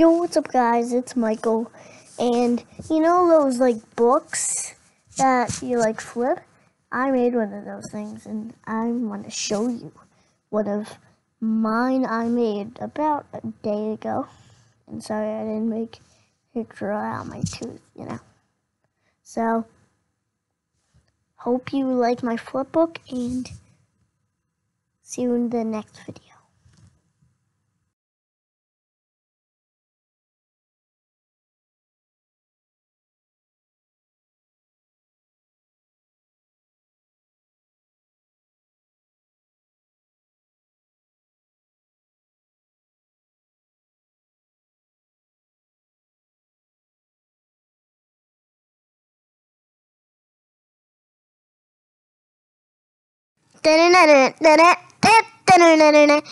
Yo, what's up, guys? It's Michael. And you know those like books that you like flip? I made one of those things, and I want to show you one of mine I made about a day ago. And sorry I didn't make draw out my tooth, you know. So, hope you like my flip book, and see you in the next video. てるなるなるてってるなるね。